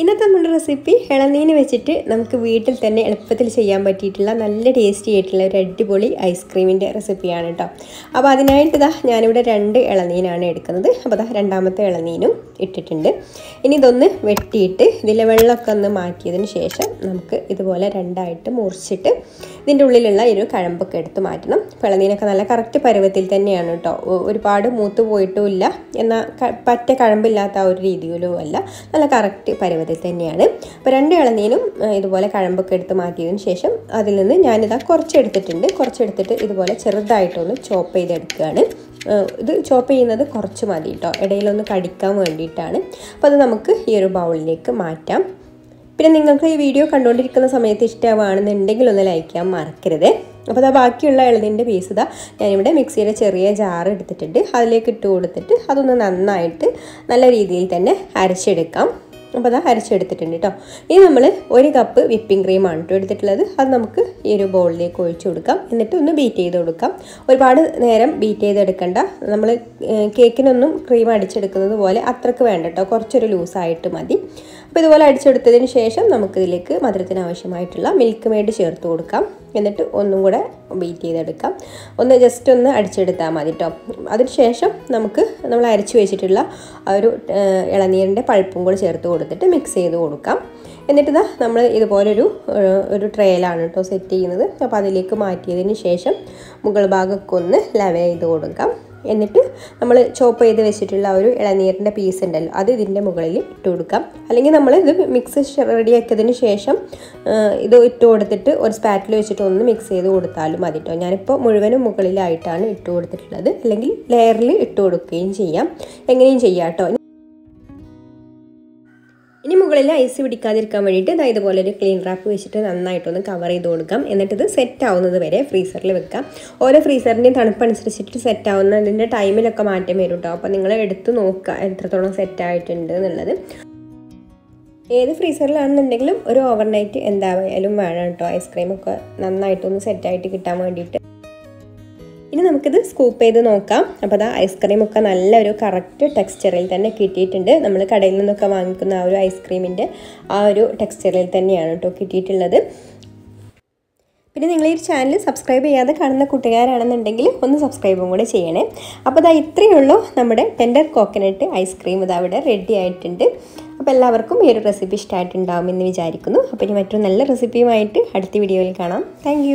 ഇന്നത്തെ നമ്മുടെ റെസിപ്പി ഇളനീന് വെച്ചിട്ട് നമുക്ക് വീട്ടിൽ തന്നെ എളുപ്പത്തിൽ ചെയ്യാൻ പറ്റിയിട്ടുള്ള നല്ല ടേസ്റ്റി ആയിട്ടുള്ള ഒരു അടിപൊളി ഐസ്ക്രീമിന്റെ റെസിപ്പിയാണ് കേട്ടോ അപ്പോൾ അതിനായിട്ട് ഇതാ ഞാനിവിടെ രണ്ട് ഇളനീനാണ് എടുക്കുന്നത്. അപ്പോൾ ഇതാ രണ്ടാമത്തെ ഇളനീനും ഇട്ടിട്ടുണ്ട്. ഇനി ഇതൊന്ന് വെട്ടിയിട്ട് ഇതിലെ വെള്ളമൊക്കെ ഒന്ന് മാറ്റിയതിന് ശേഷം നമുക്ക് ഇതുപോലെ രണ്ടായിട്ട് മുറിച്ചിട്ട് ഇതിന്റെ ഉള്ളിലുള്ള ഒരു കഴമ്പൊക്കെ എടുത്ത് മാറ്റണം. പിളനീനൊക്കെ നല്ല കറക്റ്റ് പരുവത്തിൽ തന്നെയാണ് കേട്ടോ. ഒരുപാട് മൂത്ത് പോയിട്ടുമില്ല. എന്നാൽ പറ്റ കഴമ്പില്ലാത്ത ആ ഒരു രീതിയിലും അല്ല. നല്ല കറക്റ്റ് പരുവത്തിൽ തന്നെയാണ്. അപ്പോൾ രണ്ട് ഇളനീനും ഇതുപോലെ കഴമ്പൊക്കെ എടുത്ത് മാറ്റിയതിന് ശേഷം അതിൽ നിന്ന് ഞാനിതാ കുറച്ചെടുത്തിട്ടുണ്ട് കുറച്ചെടുത്തിട്ട് ഇതുപോലെ ചെറുതായിട്ടൊന്ന് ചോപ്പ് ചെയ്തെടുക്കുകയാണ്. ഇത് ചോപ്പ് ചെയ്യുന്നത് കുറച്ച് മതി കേട്ടോ ഇടയിലൊന്ന് കടിക്കാൻ വേണ്ടിയിട്ടാണ്. അപ്പോൾ അത് നമുക്ക് ഈ ഒരു ബൗളിലേക്ക് മാറ്റാം. പിന്നെ നിങ്ങൾക്ക് ഈ വീഡിയോ കണ്ടുകൊണ്ടിരിക്കുന്ന സമയത്ത് ഇഷ്ടമാണെന്നുണ്ടെങ്കിൽ ഒന്ന് ലൈക്ക് ചെയ്യാൻ മറക്കരുത്. അപ്പോൾ അതാ ബാക്കിയുള്ള ഇളതിന്റെ പീസ് ഇതാ ഞാനിവിടെ മിക്സിയുടെ ചെറിയ ജാർ എടുത്തിട്ടുണ്ട്. അതിലേക്ക് ഇട്ട് കൊടുത്തിട്ട് അതൊന്ന് നന്നായിട്ട് നല്ല രീതിയിൽ തന്നെ അരച്ചെടുക്കാം. അപ്പോൾ അത് അരച്ചെടുത്തിട്ടുണ്ട് കേട്ടോ ഇനി നമ്മൾ ഒരു കപ്പ് വിപ്പിംഗ് ക്രീമാണ് കേട്ടോ എടുത്തിട്ടുള്ളത്. അത് നമുക്ക് ഈ ഒരു ബൗളിലേക്ക് ഒഴിച്ചു കൊടുക്കാം. എന്നിട്ട് ഒന്ന് ബീറ്റ് ചെയ്ത് കൊടുക്കാം. ഒരുപാട് നേരം ബീറ്റ് ചെയ്തെടുക്കണ്ട നമ്മൾ കേക്കിനൊന്നും ക്രീം അടിച്ചെടുക്കുന്നത് പോലെ അത്രയ്ക്ക് വേണ്ട കേട്ടോ കുറച്ചൊരു ലൂസായിട്ട് മതി. അപ്പോൾ ഇതുപോലെ അടിച്ചെടുത്തതിന് ശേഷം നമുക്കിതിലേക്ക് മധുരത്തിന് ആവശ്യമായിട്ടുള്ള മിൽക്ക് മെയ്ഡ് ചേർത്ത് കൊടുക്കാം. എന്നിട്ട് ഒന്നും കൂടെ ബീറ്റ് ചെയ്തെടുക്കാം. ഒന്ന് ജസ്റ്റ് ഒന്ന് അടിച്ചെടുത്താൽ മതി കേട്ടോ അതിനുശേഷം നമുക്ക് നമ്മൾ അരച്ച് വെച്ചിട്ടുള്ള ആ ഒരു ഇളനീരിന്റെ പഴുപ്പും കൂടെ ചേർത്ത് കൊടുത്തിട്ട് മിക്സ് ചെയ്ത് കൊടുക്കാം. എന്നിട്ട് ഇതാ നമ്മൾ ഇതുപോലൊരു ഒരു ട്രേയിലാണ് കേട്ടോ സെറ്റ് ചെയ്യുന്നത്. അപ്പോൾ അതിലേക്ക് മാറ്റിയതിന് ശേഷം മുകൾ ഭാഗമൊക്കെ ഒന്ന് ലെവൽ ചെയ്ത് കൊടുക്കാം. എന്നിട്ട് നമ്മൾ ചോപ്പ് ചെയ്ത് വെച്ചിട്ടുള്ള ഒരു ഇളനീരിന്റെ പീസ് ഉണ്ടല്ലോ അത് ഇതിന്റെ മുകളിൽ ഇട്ട് കൊടുക്കാം. അല്ലെങ്കിൽ നമ്മൾ ഇത് മിക്സ് റെഡിയാക്കിയതിന് ശേഷം ഇത് ഇട്ട് കൊടുത്തിട്ട് ഒരു സ്പാറ്റിൽ വെച്ചിട്ട് ഒന്ന് മിക്സ് ചെയ്ത് കൊടുത്താലും മതി കേട്ടോ ഞാനിപ്പോൾ മുഴുവനും മുകളിലായിട്ടാണ് ഇട്ട് കൊടുത്തിട്ടുള്ളത്. അല്ലെങ്കിൽ ലെയറിൽ ഇട്ട് കൊടുക്കുകയും ചെയ്യാം. എങ്ങനെയും ചെയ്യാം കേട്ടോ ഇനി മുകളിൽ ഐസ് പിടിക്കാതിരിക്കാൻ വേണ്ടിയിട്ട് ഇതാ ഇതുപോലെ ഒരു ക്ലീൻ റാപ്പ് വെച്ചിട്ട് നന്നായിട്ടൊന്ന് കവർ ചെയ്ത് കൊടുക്കാം. എന്നിട്ട് ഇത് സെറ്റ് ആവുന്നത് വരെ ഫ്രീസറിൽ വെക്കാം. ഓരോ ഫ്രീസറിന്റെയും തണുപ്പനുസരിച്ചിട്ട് സെറ്റ് ആവുന്നതിന്റെ ടൈമിലൊക്കെ മാറ്റം വരും കേട്ടോ അപ്പോൾ നിങ്ങൾ എടുത്ത് നോക്കുക എത്രത്തോളം സെറ്റ് ആയിട്ടുണ്ട് എന്നുള്ളത്. ഏത് ഫ്രീസറിലാണെന്നുണ്ടെങ്കിലും ഒരു ഓവർനൈറ്റ് എന്തായാലും വേണം കേട്ടോ ഐസ്ക്രീമൊക്കെ നന്നായിട്ടൊന്ന് സെറ്റായിട്ട് കിട്ടാൻ വേണ്ടിയിട്ട്. ഇനി നമുക്കിത് സ്കൂപ്പ് ചെയ്ത് നോക്കാം. അപ്പോൾ അതാ ഐസ്ക്രീം ഒക്കെ നല്ലൊരു കറക്റ്റ് ടെക്സ്ചറിൽ തന്നെ കിട്ടിയിട്ടുണ്ട്. നമ്മൾ കടയിൽ നിന്നൊക്കെ വാങ്ങിക്കുന്ന ആ ഒരു ഐസ്ക്രീമിന്റെ ആ ഒരു ടെക്സ്ചറിൽ തന്നെയാണ് കേട്ടോ കിട്ടിയിട്ടുള്ളത്. പിന്നെ നിങ്ങൾ ഈ ചാനൽ സബ്സ്ക്രൈബ് ചെയ്യാതെ കാണുന്ന കൂട്ടുകാരാണെന്നുണ്ടെങ്കിൽ ഒന്ന് സബ്സ്ക്രൈബും കൂടെ ചെയ്യണേ. അപ്പോൾ ഇതാ ഇത്രയേ ഉള്ളൂ നമ്മുടെ ടെൻഡർ കോക്കനട്ട് ഐസ്ക്രീം ഇതാ അവിടെ റെഡി ആയിട്ടുണ്ട്. അപ്പോൾ എല്ലാവർക്കും ഈ ഒരു റെസിപ്പി ഇഷ്ടമായിട്ടുണ്ടാവുമെന്ന് വിചാരിക്കുന്നു. അപ്പോൾ ഇനി മറ്റൊരു നല്ല റെസിപ്പിയുമായിട്ട് അടുത്ത വീഡിയോയിൽ കാണാം. താങ്ക്